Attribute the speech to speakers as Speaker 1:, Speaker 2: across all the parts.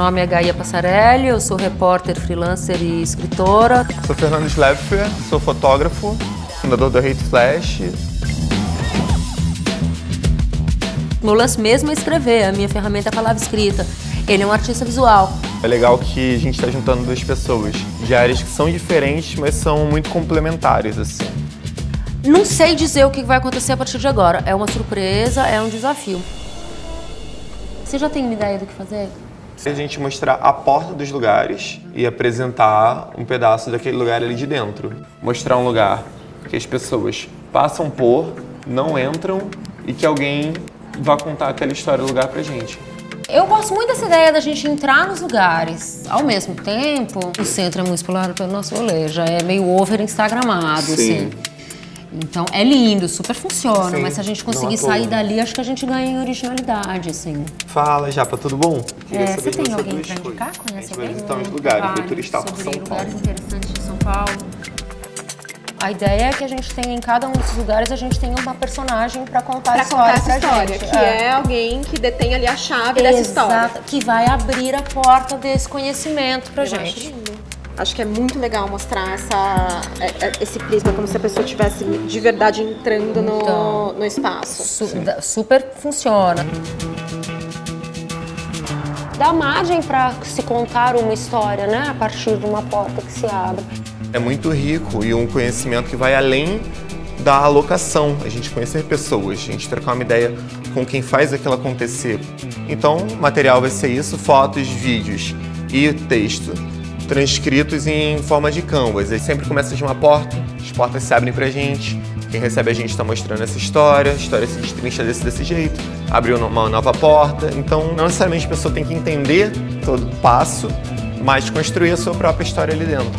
Speaker 1: nome é Gaia Passarelli, eu sou repórter, freelancer e escritora.
Speaker 2: Sou Fernando Schlepfer, sou fotógrafo, fundador da Hate Flash.
Speaker 1: Meu lance mesmo é escrever, a minha ferramenta é a palavra escrita. Ele é um artista visual.
Speaker 2: É legal que a gente está juntando duas pessoas de áreas que são diferentes, mas são muito complementares, assim.
Speaker 1: Não sei dizer o que vai acontecer a partir de agora. É uma surpresa, é um desafio. Você já tem uma ideia do que fazer?
Speaker 2: A gente mostrar a porta dos lugares e apresentar um pedaço daquele lugar ali de dentro. Mostrar um lugar que as pessoas passam por, não entram e que alguém vá contar aquela história do lugar pra gente.
Speaker 1: Eu gosto muito dessa ideia da gente entrar nos lugares. Ao mesmo tempo, o centro é muito explorado pelo nosso rolê, já é meio over instagramado,
Speaker 2: Sim.
Speaker 1: assim. Então é lindo, super funciona,
Speaker 2: Sim,
Speaker 1: mas se a gente conseguir sair dali, acho que a gente ganha em originalidade, assim.
Speaker 2: Fala, Japa, tudo bom? Queria
Speaker 1: É,
Speaker 2: saber
Speaker 1: você
Speaker 2: de
Speaker 1: tem
Speaker 2: você
Speaker 1: alguém
Speaker 2: duas
Speaker 1: pra indicar?
Speaker 2: coisas.
Speaker 1: Conhece
Speaker 2: A gente vai
Speaker 1: alguém?
Speaker 2: visitar uns lugares,
Speaker 1: Trabalho
Speaker 2: ver turistar por São Paulo.
Speaker 1: lugares interessantes de São Paulo. A ideia é que a gente tenha em cada um desses lugares a gente tenha uma personagem pra contar
Speaker 3: Pra
Speaker 1: história
Speaker 3: contar essa
Speaker 1: pra
Speaker 3: história,
Speaker 1: gente.
Speaker 3: que é. alguém que detém ali a chave dessa história.
Speaker 1: Exato, que vai abrir a porta desse conhecimento pra
Speaker 3: Eu acho
Speaker 1: gente.
Speaker 3: lindo. Acho que é muito legal mostrar essa, é- é- esse prisma, como se a pessoa estivesse de verdade entrando no,
Speaker 1: Então.
Speaker 3: no espaço.
Speaker 1: Su- super funciona. Dá margem pra se contar uma história, né? A partir de uma porta que se abre.
Speaker 2: É muito rico e um conhecimento que vai além da alocação, a gente conhecer pessoas, a gente trocar uma ideia com quem faz aquilo acontecer. Então, material vai ser isso, fotos, vídeos e texto transcritos em forma de canvas. Aí sempre começa de uma porta, as portas se abrem pra gente, quem recebe a gente está mostrando essa história, a história se destrincha desse, desse jeito, abriu uma nova porta. Então, não necessariamente a pessoa tem que entender todo passo, mas construir a sua própria história ali dentro.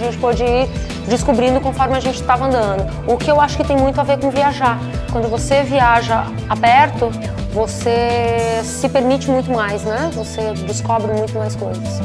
Speaker 1: A gente pode ir descobrindo conforme a gente estava andando. O que eu acho que tem muito a ver com viajar. Quando você viaja aberto, você se permite muito mais, né? Você descobre muito mais coisas.